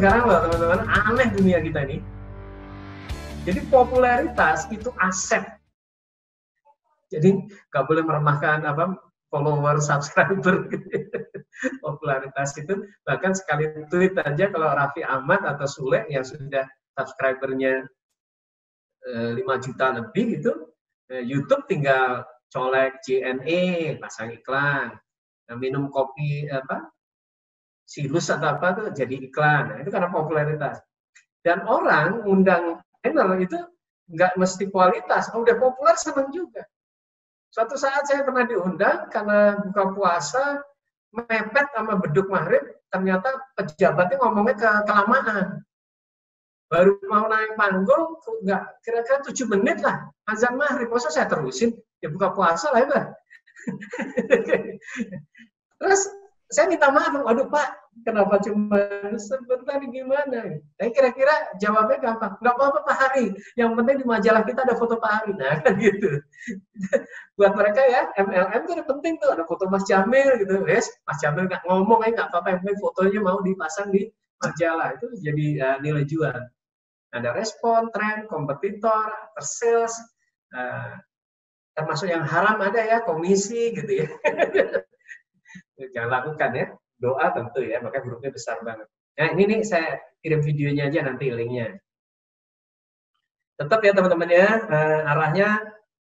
sekarang loh teman-teman. Aneh dunia kita ini. Jadi popularitas itu aset. Jadi nggak boleh meremahkan apa follower, subscriber. popularitas itu bahkan sekali tweet aja kalau Raffi Ahmad atau Sule yang sudah subscribernya 5 eh, juta lebih itu eh, YouTube tinggal colek JNE pasang iklan minum kopi apa silus atau apa tuh jadi iklan. Nah, itu karena popularitas. Dan orang undang channel itu nggak mesti kualitas. Oh, udah populer seneng juga. Suatu saat saya pernah diundang karena buka puasa mepet sama beduk maghrib ternyata pejabatnya ngomongnya ke kelamaan. Baru mau naik panggung nggak kira-kira tujuh menit lah azan maghrib. Masa saya terusin? Ya buka puasa lah ya terus saya minta maaf waduh pak kenapa cuma sebentar gimana? Tapi kira-kira jawabnya gampang. Nggak apa-apa Pak Hari. Yang penting di majalah kita ada foto Pak Hari. Nah kan gitu. Buat mereka ya MLM itu penting tuh. Ada foto Mas Jamil gitu. Yes Mas Jamil nggak ngomong aja nggak apa-apa. Yang penting fotonya mau dipasang di majalah. Itu jadi uh, nilai jual. Ada respon, tren, kompetitor, tersales, uh, termasuk yang haram ada ya, komisi gitu ya. Jangan lakukan ya, doa tentu ya, maka grupnya besar banget. Nah ini nih saya kirim videonya aja nanti linknya. Tetap ya teman-teman ya, uh, arahnya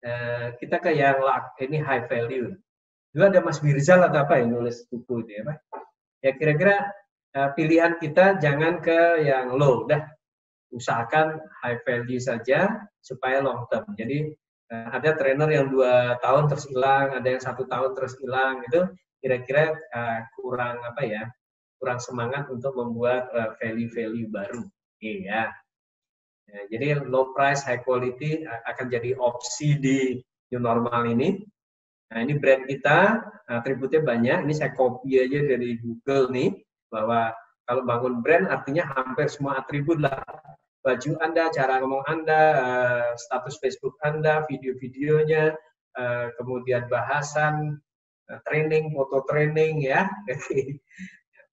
uh, kita ke yang ini high value. Dulu ada Mas Birzal atau apa yang nulis buku itu ya Pak. Ya kira-kira uh, pilihan kita jangan ke yang low, dah usahakan high value saja supaya long term. Jadi ada trainer yang dua tahun terus hilang, ada yang satu tahun terus hilang, itu kira-kira uh, kurang apa ya, kurang semangat untuk membuat uh, value-value baru. Iya. Ya, jadi low price, high quality akan jadi opsi di new normal ini. Nah ini brand kita, atributnya banyak. Ini saya copy aja dari Google nih, bahwa kalau bangun brand artinya hampir semua atribut lah baju Anda, cara ngomong Anda, uh, status Facebook Anda, video-videonya, uh, kemudian bahasan, uh, training, foto training ya.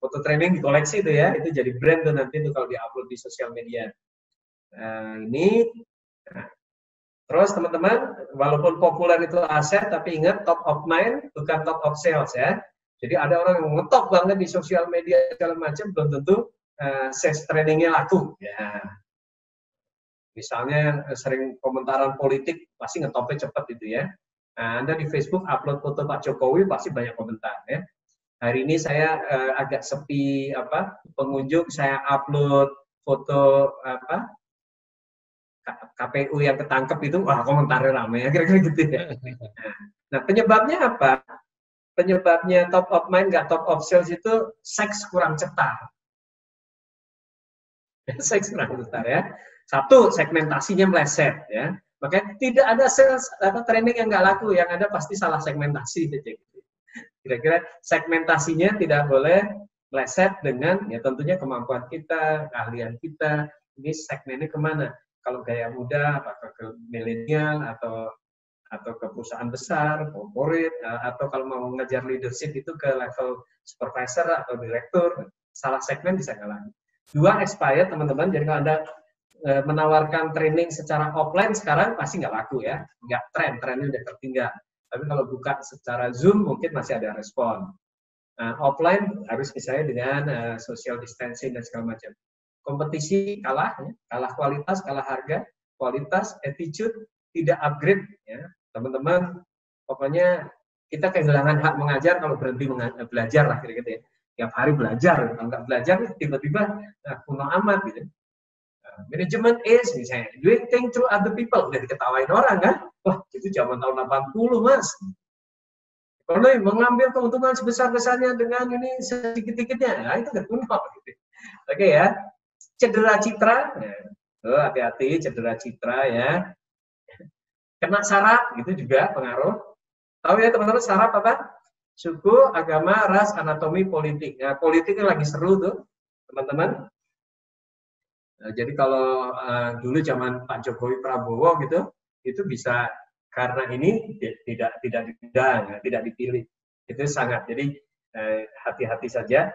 foto training di koleksi itu ya, itu jadi brand tuh nanti itu kalau diupload di sosial media. Uh, ini nah. Terus teman-teman, walaupun populer itu aset, tapi ingat top of mind bukan top of sales ya. Jadi ada orang yang ngetop banget di sosial media segala macam, belum tentu uh, sales trainingnya laku. Ya, Misalnya eh, sering komentaran politik pasti ngetopnya cepat gitu ya. Nah, Anda di Facebook upload foto Pak Jokowi pasti banyak komentar ya. Hari ini saya uh, agak sepi apa pengunjung, saya upload foto apa KPU yang ketangkep itu, wah komentarnya ramai ya kira-kira gitu ya. Nah, penyebabnya apa? Penyebabnya top of mind nggak top of sales itu seks kurang cetar. seks kurang cetar ya. Satu, segmentasinya meleset ya. Makanya tidak ada sales atau training yang nggak laku, yang ada pasti salah segmentasi. Kira-kira segmentasinya tidak boleh meleset dengan ya tentunya kemampuan kita, keahlian kita. Ini segmennya ke mana? Kalau gaya muda, apakah ke milenial atau atau ke perusahaan besar, corporate, atau kalau mau mengejar leadership itu ke level supervisor atau direktur, salah segmen bisa nggak Dua, expired teman-teman. Jadi kalau Anda Eh, menawarkan training secara offline sekarang pasti nggak laku ya, nggak tren, trennya udah tertinggal. Tapi kalau buka secara Zoom mungkin masih ada respon. Nah, offline harus misalnya dengan uh, social distancing dan segala macam. Kompetisi kalah, ya. kalah kualitas, kalah harga, kualitas, attitude, tidak upgrade. ya Teman-teman, pokoknya kita kehilangan hak mengajar kalau berhenti belajar lah kira-kira ya. Tiap hari belajar, kalau nggak belajar tiba-tiba nah, kuno amat gitu Manajemen is misalnya doing thing through other people. Udah diketawain orang kan? Wah itu zaman tahun 80 mas. Kalau mengambil keuntungan sebesar-besarnya dengan ini sedikit-sedikitnya nah itu udah kuno gitu. oke ya. Cedera citra ya. oh, hati-hati cedera citra ya. Kena saraf itu juga pengaruh. Tahu ya teman-teman saraf apa? Suku agama ras anatomi politik. Nah politiknya lagi seru tuh teman-teman jadi kalau uh, dulu zaman Pak Jokowi Prabowo gitu, itu bisa karena ini tidak tidak diundang, ya, tidak dipilih. Itu sangat. Jadi eh, hati-hati saja.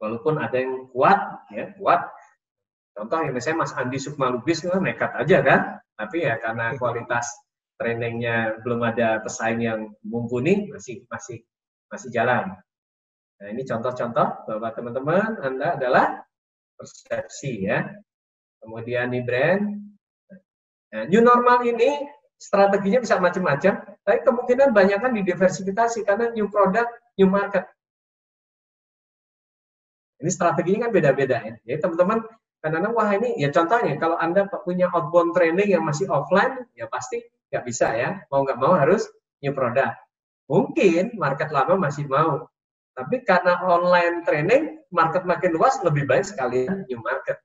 walaupun ada yang kuat ya kuat contoh yang misalnya Mas Andi Sukma Lubis itu kan nekat aja kan tapi ya karena kualitas trainingnya belum ada pesaing yang mumpuni masih masih masih jalan nah ini contoh-contoh bahwa teman-teman Anda adalah persepsi ya kemudian nih brand nah, new normal ini strateginya bisa macam-macam tapi kemungkinan banyak kan didiversifikasi karena new product new market ini strateginya kan beda-beda ya. Jadi teman-teman kadang-kadang wah ini ya contohnya kalau anda punya outbound training yang masih offline ya pasti nggak bisa ya mau nggak mau harus new product. Mungkin market lama masih mau, tapi karena online training market makin luas lebih baik sekali new market.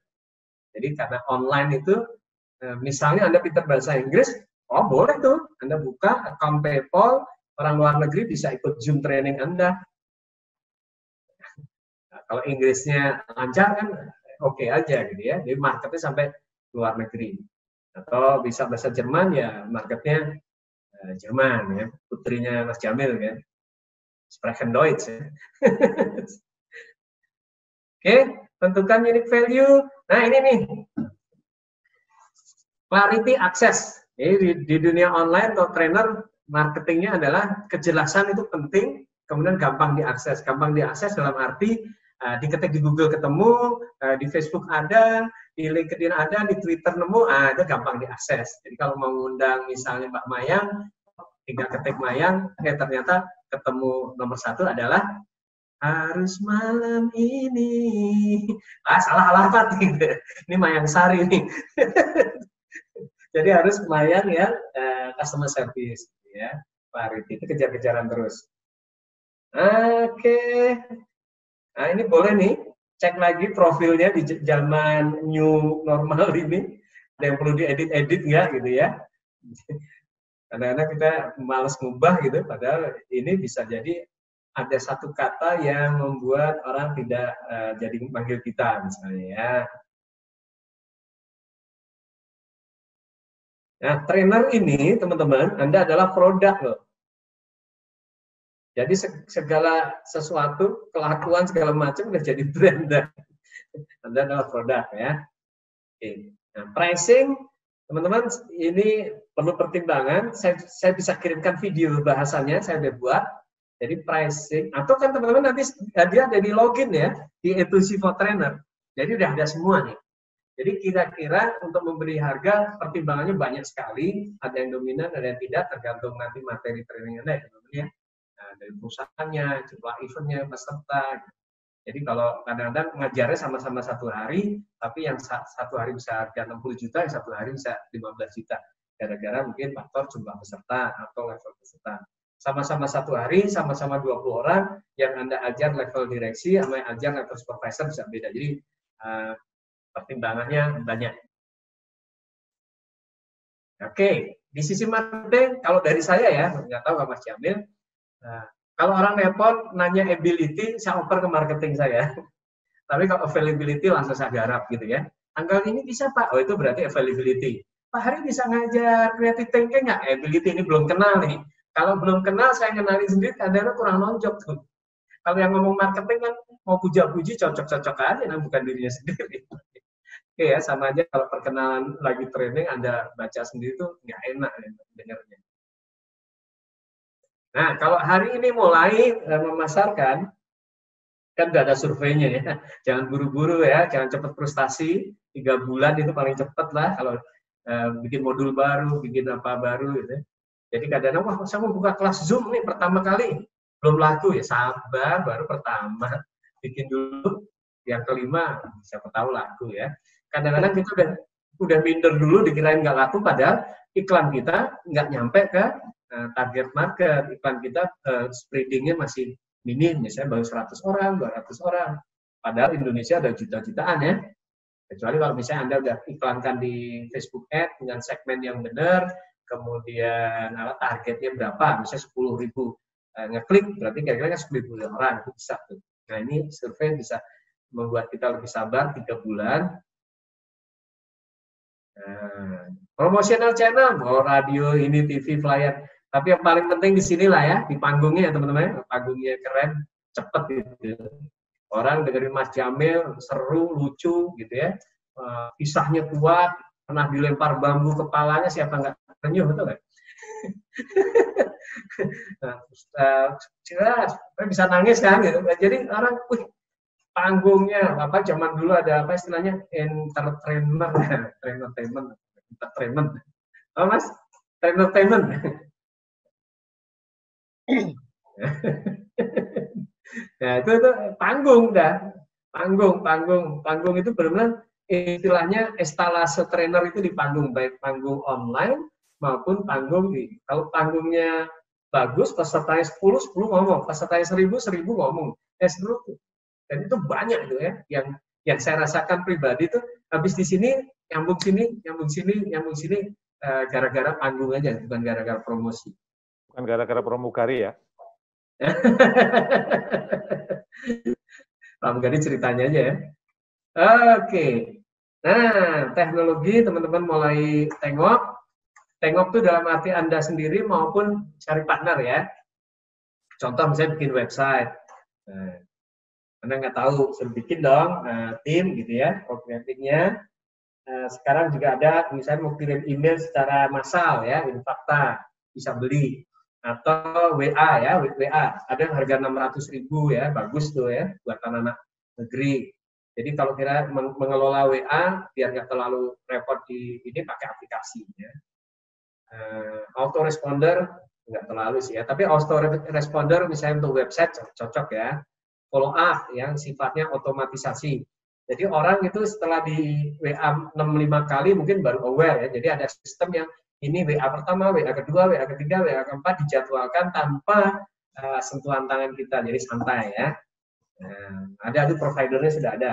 Jadi karena online itu eh, misalnya anda pintar bahasa Inggris, oh boleh tuh anda buka account PayPal orang luar negeri bisa ikut Zoom training anda kalau Inggrisnya lancar kan oke okay aja gitu ya. Jadi marketnya sampai luar negeri. Atau bisa bahasa Jerman ya marketnya uh, Jerman ya. Putrinya Mas Jamil kan. Sprechen Deutsch oke, tentukan unique value. Nah ini nih. Clarity access. Jadi di, dunia online atau trainer marketingnya adalah kejelasan itu penting, kemudian gampang diakses. Gampang diakses dalam arti Uh, diketik di Google ketemu, uh, di Facebook ada, di LinkedIn ada, di Twitter nemu, ada gampang diakses. Jadi kalau mau misalnya Mbak Mayang, tinggal ketik Mayang, eh ternyata ketemu nomor satu adalah harus malam ini. Ah, salah alamat nih. Ini Mayang Sari nih. Jadi harus Mayang yang uh, customer service, ya. Pak itu kejar-kejaran terus. Oke. Nah, ini boleh nih cek lagi profilnya di zaman new normal ini. Ada yang perlu diedit-edit nggak gitu ya. Kadang-kadang kita males ngubah gitu, padahal ini bisa jadi ada satu kata yang membuat orang tidak uh, jadi manggil kita misalnya ya. Nah, trainer ini teman-teman, Anda adalah produk loh. Jadi segala sesuatu, kelakuan segala macam udah jadi brand dan Anda adalah produk ya. Oke. Nah, pricing teman-teman ini perlu pertimbangan. Saya, saya bisa kirimkan video bahasanya, saya udah buat. Jadi pricing atau kan teman-teman nanti dia ada di login ya di Etusi for Trainer. Jadi udah ada semua nih. Jadi kira-kira untuk memberi harga pertimbangannya banyak sekali. Ada yang dominan, ada yang tidak, tergantung nanti materi training Anda ya teman-teman ya dari perusahaannya, jumlah eventnya, peserta. Jadi kalau kadang-kadang ngajarnya sama-sama satu hari, tapi yang satu hari bisa harga 60 juta, yang satu hari bisa 15 juta. Gara-gara mungkin faktor jumlah peserta atau level peserta. Sama-sama satu hari, sama-sama 20 orang, yang Anda ajar level direksi, sama yang ajar level supervisor bisa beda. Jadi uh, pertimbangannya banyak. Oke, di sisi marketing, kalau dari saya ya, nggak tahu Mas Jamil, Nah, kalau orang nelpon nanya ability, saya oper ke marketing saya. Tapi kalau availability langsung saya garap gitu ya. Tanggal ini bisa Pak, oh itu berarti availability. Pak Hari bisa ngajar creative thinking nggak? Ability ini belum kenal nih. Kalau belum kenal, saya kenalin sendiri, kadang-kadang kurang nonjok tuh. Kalau yang ngomong marketing kan mau puja-puji cocok-cocok aja, nah bukan dirinya sendiri. Oke ya, sama aja kalau perkenalan lagi training, Anda baca sendiri tuh nggak enak ya. Nah, kalau hari ini mulai uh, memasarkan, kan udah ada surveinya ya. Jangan buru-buru ya, jangan cepat frustasi. Tiga bulan itu paling cepat lah kalau bikin modul baru, bikin apa baru gitu. Jadi kadang-kadang, wah saya mau buka kelas Zoom nih pertama kali. Belum laku ya, sabar, baru pertama. Bikin dulu, yang kelima, siapa tahu laku ya. Kadang-kadang kita udah udah minder dulu dikirain nggak laku, padahal iklan kita nggak nyampe ke uh, target market iklan kita uh, spreadingnya masih minim misalnya baru 100 orang 200 orang padahal Indonesia ada juta-jutaan ya kecuali kalau misalnya anda udah iklankan di Facebook Ad dengan segmen yang benar kemudian apa targetnya berapa misalnya 10 ribu uh, ngeklik berarti kira-kira kan 10 ribu orang itu bisa tuh nah ini survei bisa membuat kita lebih sabar tiga bulan Nah, promotional channel, oh radio, ini TV, flyer. Tapi yang paling penting di sinilah ya, di panggungnya ya teman-teman, panggungnya keren, cepet gitu. Orang dengerin Mas Jamil seru, lucu gitu ya. Uh, kisahnya kuat, pernah dilempar bambu kepalanya siapa nggak terenyuh betul nggak? nah, uh, bisa nangis kan gitu. Jadi orang, wih, panggungnya apa zaman dulu ada apa istilahnya entertainment entertainment entertainment oh mas entertainment nah itu itu panggung dah. Panggung panggung. Panggung itu benar-benar istilahnya estalase trainer itu di panggung baik panggung online maupun panggung di kalau panggungnya bagus pesertanya 10 10 ngomong. Pesertanya 1000 1000 ngomong. Eh seluruh dan itu banyak itu ya yang yang saya rasakan pribadi itu habis di sini nyambung sini nyambung sini nyambung sini eh, gara-gara panggung aja bukan gara-gara promosi. Bukan gara-gara promugari ya pramugari ceritanya aja ya. Oke. Nah teknologi teman-teman mulai tengok. Tengok tuh dalam arti anda sendiri maupun cari partner ya. Contoh misalnya bikin website. Nah, anda nggak tahu, suruh bikin dong uh, tim gitu ya, programmingnya. Uh, sekarang juga ada, misalnya mau kirim email secara massal ya, infakta bisa beli atau WA ya, WA ada yang harga 600 ribu ya, bagus tuh ya buat anak-anak negeri. Jadi kalau kira mengelola WA biar nggak terlalu repot di ini pakai aplikasi ya. Uh, autoresponder nggak terlalu sih ya, tapi autoresponder misalnya untuk website cocok ya follow up yang sifatnya otomatisasi. Jadi orang itu setelah di WA 65 kali mungkin baru aware ya. Jadi ada sistem yang ini WA pertama, WA kedua, WA ketiga, WA keempat dijadwalkan tanpa uh, sentuhan tangan kita. Jadi santai ya. Nah, ada itu providernya sudah ada.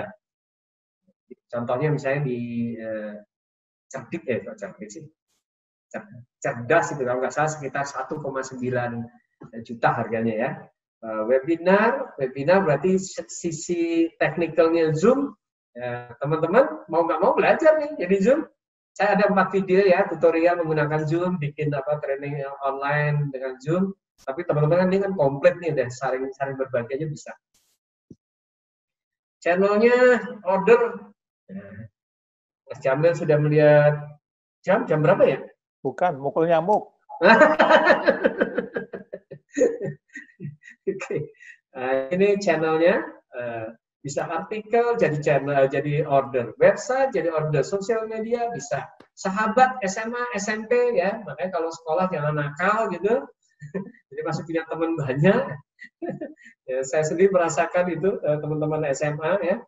Contohnya misalnya di uh, cerdik ya, cerdik sih. Cerdas itu kalau nggak salah sekitar 1,9 juta harganya ya. Eh, webinar, webinar berarti sisi teknikalnya Zoom. Ya, teman-teman mau nggak mau belajar nih jadi Zoom. Saya ada empat video ya tutorial menggunakan Zoom, bikin apa training online dengan Zoom. Tapi teman-teman ini kan komplit nih deh, saling saling berbagi aja bisa. Channelnya order. Mas Jamil sudah melihat jam jam berapa ya? Bukan, mukul nyamuk. Oke, uh, ini channelnya uh, bisa artikel jadi channel jadi order website jadi order sosial media bisa sahabat SMA SMP ya. Makanya kalau sekolah jangan nakal gitu. Jadi masih punya teman banyak. Ya, saya sendiri merasakan itu eh, teman-teman SMA ya.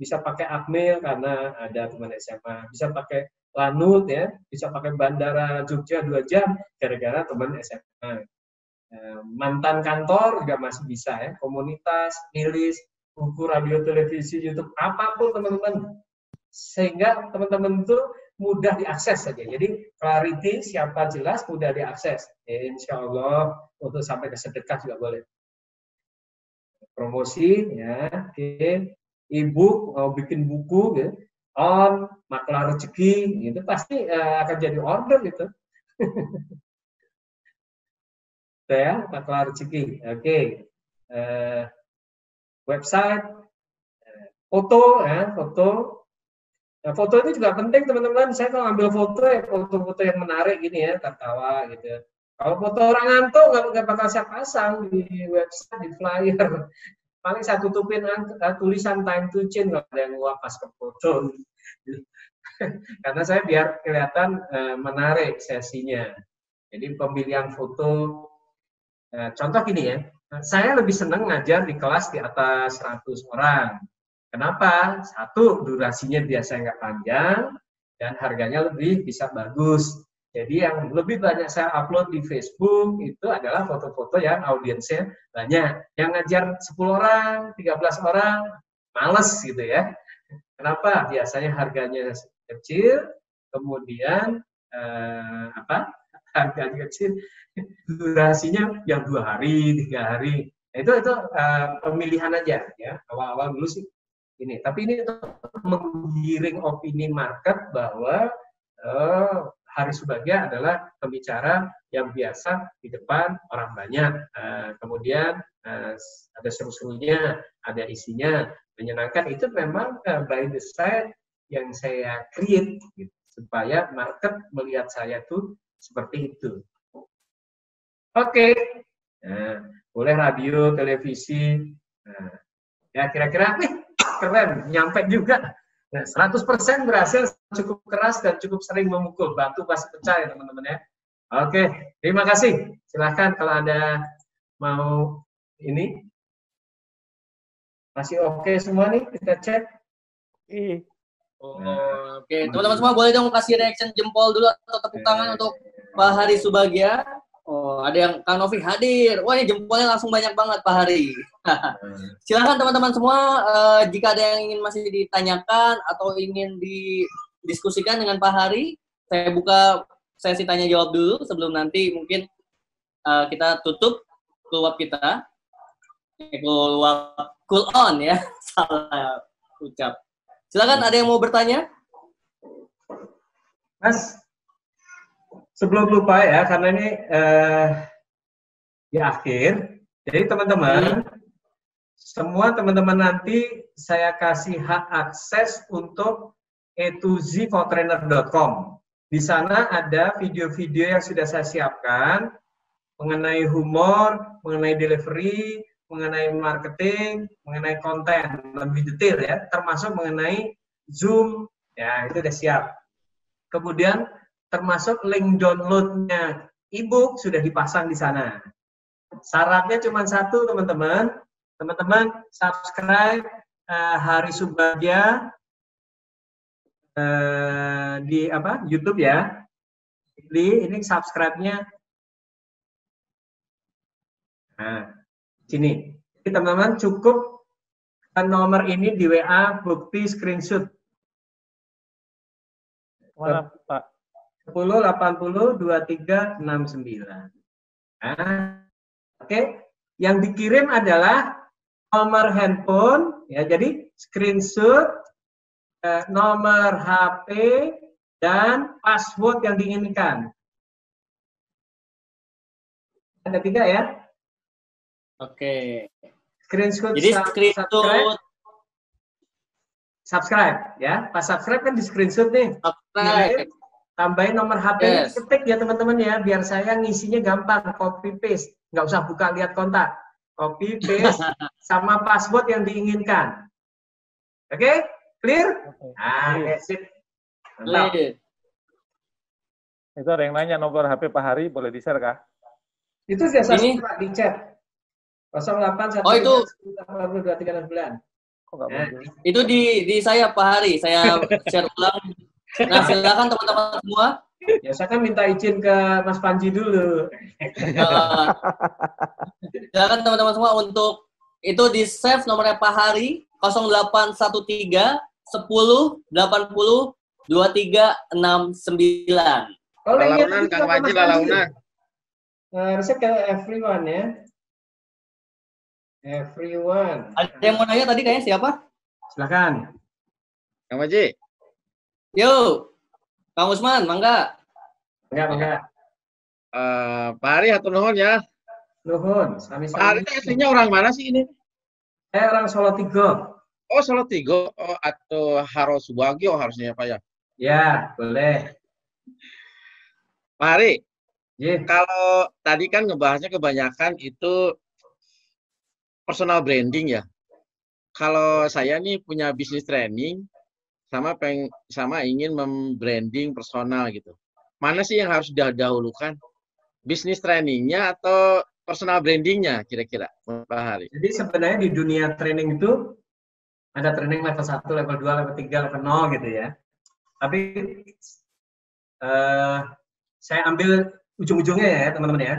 Bisa pakai Akmil karena ada teman SMA bisa pakai Lanut ya. Bisa pakai Bandara Jogja dua jam gara-gara teman SMA Eh, mantan kantor juga masih bisa ya, komunitas, milis, buku, radio, televisi, YouTube, apa pun teman-teman. Sehingga teman-teman itu mudah diakses saja. Jadi clarity siapa jelas mudah diakses. Ya, insya Allah untuk sampai ke sedekah juga boleh. Promosi ya, oke. Okay. Ibu mau bikin buku ya, on maklar rezeki itu pasti uh, akan jadi order gitu. ya takla rezeki oke okay. uh, website uh, foto ya foto. Nah, foto itu juga penting teman-teman. Saya kalau ambil foto ya foto-foto yang menarik gini ya tertawa gitu kalau foto orang ngantuk nggak bakal saya pasang di website di flyer. Paling saya tutupin uh, tulisan time to change kalau ada yang pas ke foto. Karena saya biar kelihatan uh, menarik sesinya. Jadi pemilihan foto contoh gini ya, saya lebih senang ngajar di kelas di atas 100 orang. Kenapa? Satu, durasinya biasa nggak panjang, dan harganya lebih bisa bagus. Jadi yang lebih banyak saya upload di Facebook itu adalah foto-foto yang audiensnya banyak. Yang ngajar 10 orang, 13 orang, males gitu ya. Kenapa? Biasanya harganya kecil, kemudian eh, apa? Harga kecil, durasinya yang dua hari, tiga hari. Nah, itu itu uh, pemilihan aja ya. Awal-awal dulu sih ini. Tapi ini untuk menggiring opini market bahwa uh, hari sebagai adalah pembicara yang biasa di depan orang banyak. Uh, kemudian uh, ada seru-serunya, ada isinya, menyenangkan itu memang uh, by design yang saya create gitu, supaya market melihat saya tuh seperti itu. Oke, okay. nah, boleh radio, televisi, nah, ya kira-kira nih keren, nyampe juga. Nah, 100% berhasil cukup keras dan cukup sering memukul. Batu pasti pecah ya teman-teman ya. Oke, terima kasih. Silahkan kalau ada mau ini. Masih oke okay semua nih, kita cek. Iya. Oh, oke, teman-teman semua boleh dong kasih reaction jempol dulu atau tepuk tangan untuk Pak Hari Subagia. Oh, ada yang Kang Novi hadir. Wah, ini jempolnya langsung banyak banget Pak Hari. Silakan teman-teman semua, uh, jika ada yang ingin masih ditanyakan atau ingin didiskusikan dengan Pak Hari, saya buka sesi tanya jawab dulu sebelum nanti mungkin uh, kita tutup keluar kita. Keluar cool on ya, salah ucap. Silakan ada yang mau bertanya? Mas, sebelum lupa ya, karena ini uh, di akhir. Jadi teman-teman, hmm. semua teman-teman nanti saya kasih hak akses untuk e 2 zfotrainer.com. Di sana ada video-video yang sudah saya siapkan mengenai humor, mengenai delivery, mengenai marketing, mengenai konten lebih detail ya, termasuk mengenai Zoom, ya itu sudah siap. Kemudian termasuk link downloadnya ebook sudah dipasang di sana. Syaratnya cuma satu teman-teman, teman-teman subscribe uh, Hari Subagia uh, di apa YouTube ya. Di ini subscribe-nya. Nah, sini. Teman-teman cukup nomor ini di WA bukti screenshot. Mana, Pak? 10 80 23 69. Nah, Oke, okay. yang dikirim adalah nomor handphone ya. Jadi screenshot eh, nomor HP dan password yang diinginkan. Ada tiga ya? Oke. Okay. Screenshot. Jadi screenshot. subscribe, subscribe ya. Pas subscribe kan di screenshot nih. Subscribe. Tambahin nomor HP yes. ketik ya teman-teman ya. Biar saya ngisinya gampang. Copy paste. Nggak usah buka lihat kontak. Copy paste sama password yang diinginkan. Oke? Okay? clear. ah that's it. Itu ada yang nanya nomor HP Pak Hari boleh di share kah? Itu biasa ini? di chat 08 oh itu 23 bulan Kok nah, itu di di saya Pak Hari saya share ulang Nah, silakan teman-teman semua. Ya, saya kan minta izin ke Mas Panji dulu. Uh, silakan teman-teman semua untuk itu di save nomornya Pak Hari 0813 10 80 2369. Oh, lalaunan, Kang Panji lalaunan. Nah, harusnya ke everyone ya. Everyone. Ada yang mau nanya tadi kayaknya siapa? Silakan. Kang Panji. Yuk, Kang Usman, mangga. Mangga, mangga. Uh, Pak Hari atau nuhun ya. Nuhun, sami-sami. Pak Hari aslinya orang mana sih ini? Saya orang Solo Tigo. Oh, Solo Tigo oh, atau Haro Subagio harusnya Pak ya? Ya, boleh. Pak Hari, yeah. kalau tadi kan ngebahasnya kebanyakan itu personal branding ya. Kalau saya nih punya bisnis training, sama peng sama ingin membranding personal gitu. Mana sih yang harus didahulukan? Bisnis trainingnya atau personal brandingnya kira-kira Pak Hari? Jadi sebenarnya di dunia training itu ada training level 1, level 2, level 3, level 0 gitu ya. Tapi uh, saya ambil ujung-ujungnya ya teman-teman ya.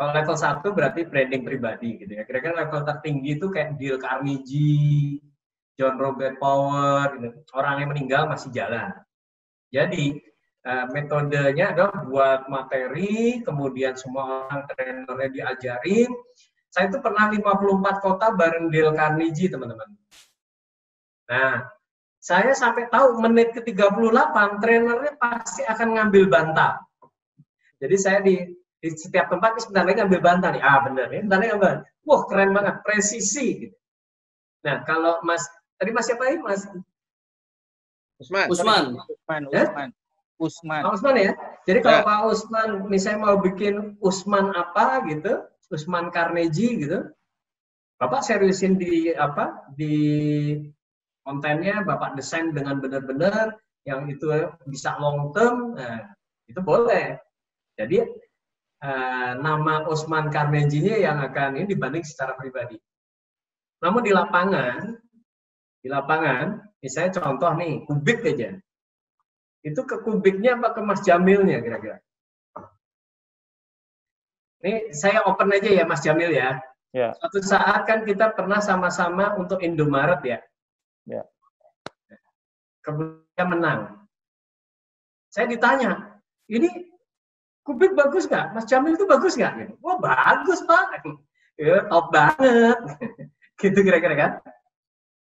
Kalau level 1 berarti branding pribadi gitu ya. Kira-kira level tertinggi itu kayak Dale Carnegie, John Robert Power, gitu. orang yang meninggal masih jalan. Jadi uh, metodenya adalah buat materi, kemudian semua orang trainernya diajarin. Saya itu pernah 54 kota bareng Dale Carnegie, teman-teman. Nah, saya sampai tahu menit ke 38 trainernya pasti akan ngambil bantal. Jadi saya di di setiap tempat ini sebentar lagi ngambil bantal nih. Ah benar ya, sebentar lagi ngambil. Wah keren banget, presisi. Gitu. Nah kalau Mas tadi Mas siapa ini Mas? Usman. Usman. Usman. Usman. Usman. Pak Usman ya. Jadi kalau ya. Pak Usman misalnya mau bikin Usman apa gitu, Usman Carnegie gitu, Bapak seriusin di apa di kontennya, Bapak desain dengan benar-benar yang itu bisa long term, nah, itu boleh. Jadi uh, nama Usman Carnegie-nya yang akan ini dibanding secara pribadi. Namun di lapangan, di lapangan, misalnya contoh nih, kubik aja. Itu ke kubiknya apa ke Mas Jamilnya kira-kira? Ini saya open aja ya Mas Jamil ya. Ya. Suatu saat kan kita pernah sama-sama untuk Indomaret ya. Ya. Kemudian menang. Saya ditanya, ini kubik bagus nggak? Mas Jamil itu bagus nggak? Wah bagus pak. Ya, top banget. gitu kira-kira kan.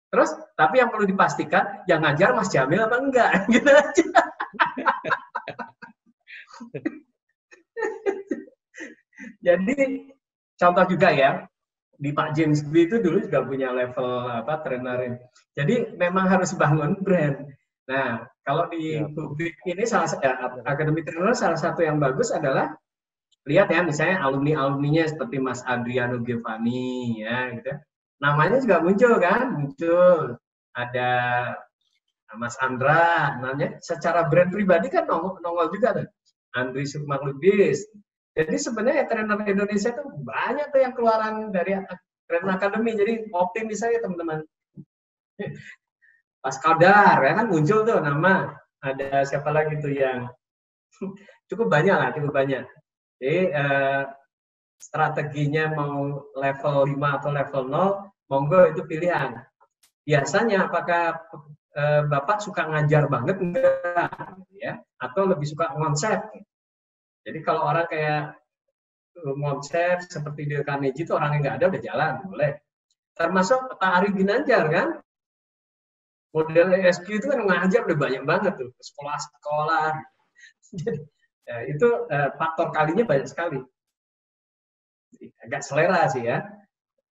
Terus, tapi yang perlu dipastikan, yang ngajar Mas Jamil apa enggak? Gitu aja. Jadi, contoh juga ya, di Pak James B itu dulu juga punya level apa trainer. Jadi memang harus bangun brand. Nah, kalau di ya. publik ini salah ya, akademi trainer salah satu yang bagus adalah lihat ya misalnya alumni alumninya seperti Mas Adriano Giovanni ya gitu. Namanya juga muncul kan, muncul ada Mas Andra, namanya secara brand pribadi kan nongol, nongol juga tuh. Andri Sukmak Lubis, jadi sebenarnya trainer Indonesia itu banyak tuh yang keluaran dari trainer akademi. Jadi optimis saya teman-teman. Pas Kadar ya kan muncul tuh nama ada siapa lagi tuh yang cukup banyak lah, cukup banyak. Jadi eh, strateginya mau level 5 atau level 0, monggo itu pilihan. Biasanya apakah eh, Bapak suka ngajar banget enggak ya atau lebih suka konsep? Jadi kalau orang kayak konsep seperti di Carnegie itu orang yang nggak ada udah jalan, boleh. Termasuk Pak Ari Ginanjar kan, model ESQ itu kan ngajar udah banyak banget tuh, sekolah-sekolah. Ya, itu eh, faktor kalinya banyak sekali. Agak selera sih ya.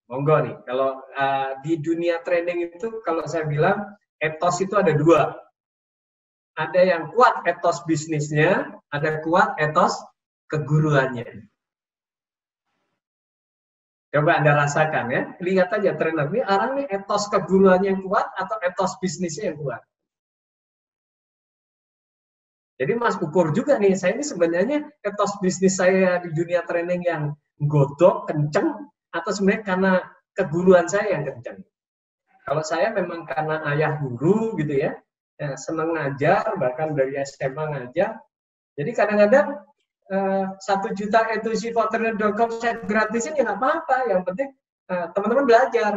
Monggo nih, kalau uh, di dunia training itu kalau saya bilang etos itu ada dua ada yang kuat etos bisnisnya, ada kuat etos keguruannya. Coba Anda rasakan ya, lihat aja trainer ini orang nih etos keguruannya yang kuat atau etos bisnisnya yang kuat. Jadi Mas ukur juga nih, saya ini sebenarnya etos bisnis saya di dunia training yang godok, kenceng, atau sebenarnya karena keguruan saya yang kenceng. Kalau saya memang karena ayah guru gitu ya, ya, senang ngajar bahkan dari SMA ngajar jadi kadang-kadang satu -kadang, juta etusi voter.com saya gratisin ya nggak apa-apa. Yang penting teman teman-teman belajar.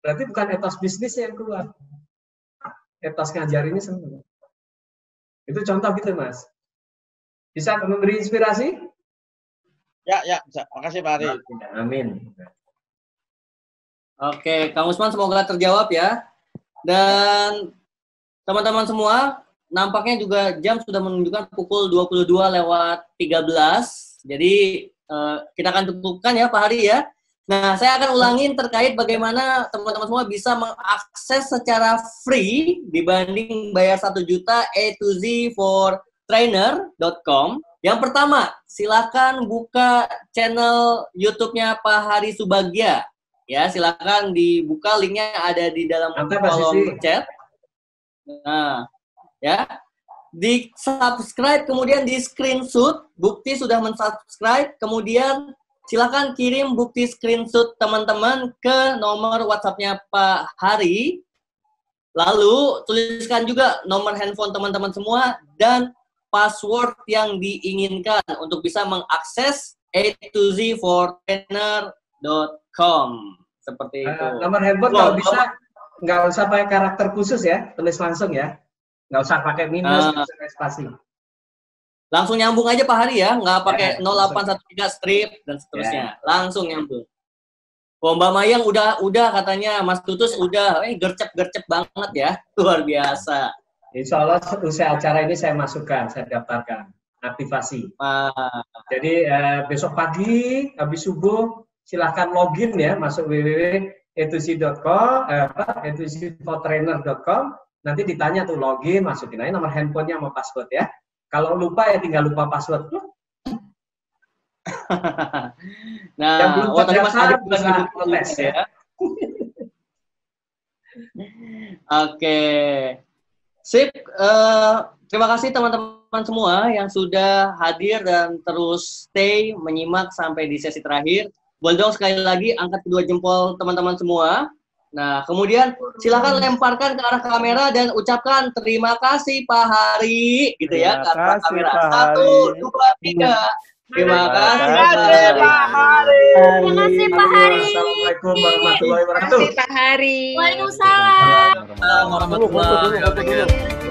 Berarti bukan etos bisnis yang keluar. Etos ngajar ini senang itu contoh gitu mas. Bisa memberi inspirasi? Ya ya bisa. Makasih Pak Ari. Amin. Oke, Kang Usman semoga terjawab ya. Dan Teman-teman semua, nampaknya juga jam sudah menunjukkan pukul 22 lewat 13. Jadi uh, kita akan tutupkan ya Pak Hari ya. Nah, saya akan ulangin terkait bagaimana teman-teman semua bisa mengakses secara free dibanding bayar 1 juta A to Z for trainer.com. Yang pertama, silakan buka channel YouTube-nya Pak Hari Subagya. Ya, silakan dibuka linknya ada di dalam kolom chat. Nah, ya. Di subscribe kemudian di screenshot bukti sudah mensubscribe kemudian silakan kirim bukti screenshot teman-teman ke nomor WhatsAppnya Pak Hari. Lalu tuliskan juga nomor handphone teman-teman semua dan password yang diinginkan untuk bisa mengakses A to Z for trainer.com seperti itu. Uh, nomor handphone kalau bisa nggak usah pakai karakter khusus ya, tulis langsung ya. Nggak usah pakai minus, uh, usah spasi. Langsung nyambung aja Pak Hari ya, nggak pakai ya, 0813 strip dan seterusnya. Ya. Langsung nyambung. Mbak Mayang udah udah katanya Mas Tutus udah eh gercep-gercep banget ya. Luar biasa. Insya Allah usai acara ini saya masukkan, saya daftarkan. aktivasi. Ah. Jadi uh, besok pagi habis subuh silahkan login ya masuk www.etusi.com eh, apa etusifortrainer.com nanti ditanya tuh login masukin aja nomor handphonenya sama password ya. Kalau lupa ya tinggal lupa password. nah, yang belum oh, tadi Mas Adi bisa protes ya. ya. Oke. Sip, uh, terima kasih teman-teman semua yang sudah hadir dan terus stay menyimak sampai di sesi terakhir. Boleh dong sekali lagi angkat kedua jempol teman-teman semua. Nah, kemudian silakan lemparkan ke arah kamera dan ucapkan terima kasih Pak Hari, gitu ya, ke arah kamera. Satu, dua, tiga. Terima kasih Pak Hari. Terima kasih Pak Hari. Assalamualaikum warahmatullahi wabarakatuh. Terima kasih Pak Hari. Waalaikumsalam. Warahmatullahi wabarakatuh.